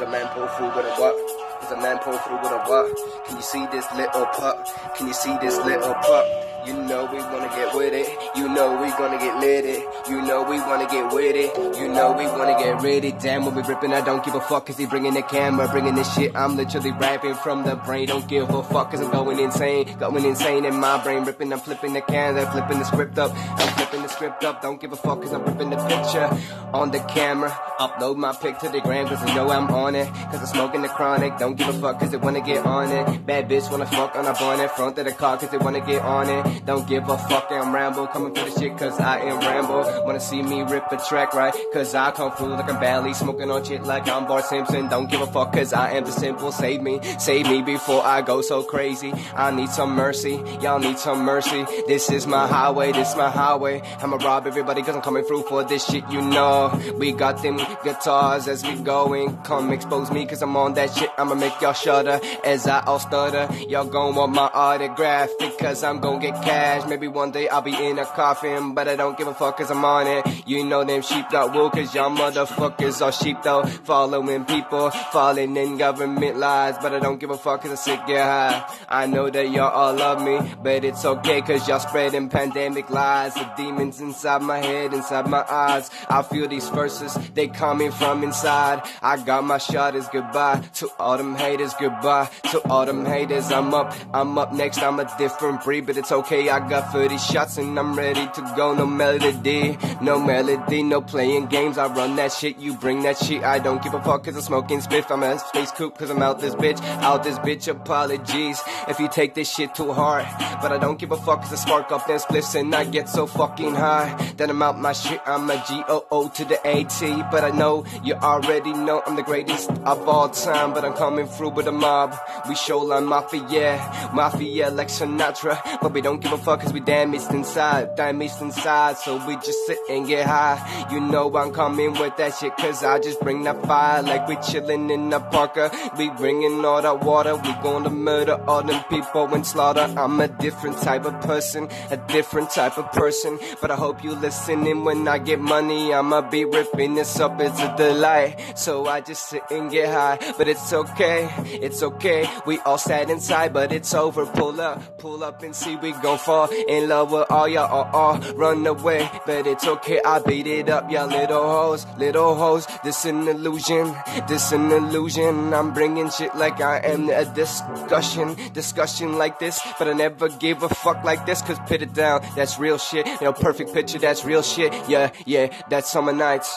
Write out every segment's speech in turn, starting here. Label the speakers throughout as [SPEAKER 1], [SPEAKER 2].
[SPEAKER 1] A man pull through with a what? Cause a man pull through with a what? Can you see this little pup? Can you see this little pup? You know we wanna get with it. You know we gonna get lit it. You know we wanna get with it. You know we wanna get ready. Damn, when we ripping, I don't give a fuck. Cause he bringing the camera, bringing this shit. I'm literally rapping from the brain. Don't give a fuck cause I'm going insane. Going insane in my brain. Ripping, I'm flipping the camera, flipping the script up. I'm flipping the script up. Don't give a fuck cause I'm ripping the picture on the camera. Upload my pic to the gram cause you know I'm on it. Cause I'm smoking the chronic. Don't give a fuck cause they wanna get on it. Bad bitch wanna fuck on a bonnet. Front of the car cause they wanna get on it. Don't give a fuck, I'm Rambo. Coming for the shit cause I am Rambo. Wanna see me rip a track right? Cause I come through like I'm Bally. Smoking on shit like I'm Bart Simpson. Don't give a fuck cause I am the simple. Save me, save me before I go so crazy. I need some mercy, y'all need some mercy. This is my highway, this is my highway. I'ma rob everybody cause I'm coming through for this shit, you know. We got them guitars as we going. Come expose me cause I'm on that shit. I'ma make y'all shudder as I all stutter. Y'all gon' want my autograph because I'm gon' get cash. Maybe one day I'll be in a coffin, but I don't give a fuck cause I'm on it. You know them sheep got wool cause y'all motherfuckers are sheep though. Following people, falling in government lies, but I don't give a fuck cause I sick get high. I know that y'all all love me, but it's okay cause y'all spreading pandemic lies. The demons inside my head, inside my eyes. I feel these verses, they coming from inside. I got my shot is goodbye to all them haters, goodbye to all them haters. I'm up, I'm up next, I'm a different breed, but it's okay. I got 30 shots and I'm ready to go. No melody, no melody, no playing games. I run that shit, you bring that shit. I don't give a fuck cause I'm smoking spliff. I'm a space coupe cause I'm out this bitch, out this bitch. Apologies if you take this shit too hard. But I don't give a fuck cause I spark up them spliffs and I get so fucking high. Then I'm out my shit, I'm a G-O-O to the A-T. But I know you already know I'm the greatest of all time. But I'm coming through with a mob. We show like mafia, mafia like Sinatra. But we don't give a fuck cause we damaged inside, damaged inside. So we just sit and get high. You know I'm coming with that shit cause I just bring that fire like we chillin' in the parker. Uh, we bringing all that water, we gonna murder all them people and slaughter. I'm a different type of person, a different type of person. But I hope you listening when I get money. I'ma be ripping this up, it's a delight. So I just sit and get high, but it's okay, it's okay. We all sat inside, but it's over. Pull up, pull up and see we gon' fall in love with all y'all. All, all run away, but it's okay. I beat it up, y'all little hoes, little hoes. This an illusion, this an illusion. I'm bringing shit like I am a discussion, discussion like this, but I never gave a fuck like this. Cause put it down, that's real shit. You know, perfect picture, that's real shit. Yeah, yeah, that's summer nights.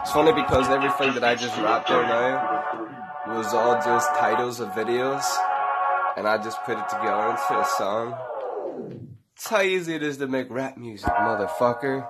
[SPEAKER 1] It's funny because everything that I just rapped there now was all just titles of videos, and I just put it together into a song. It's how easy it is to make rap music, motherfucker.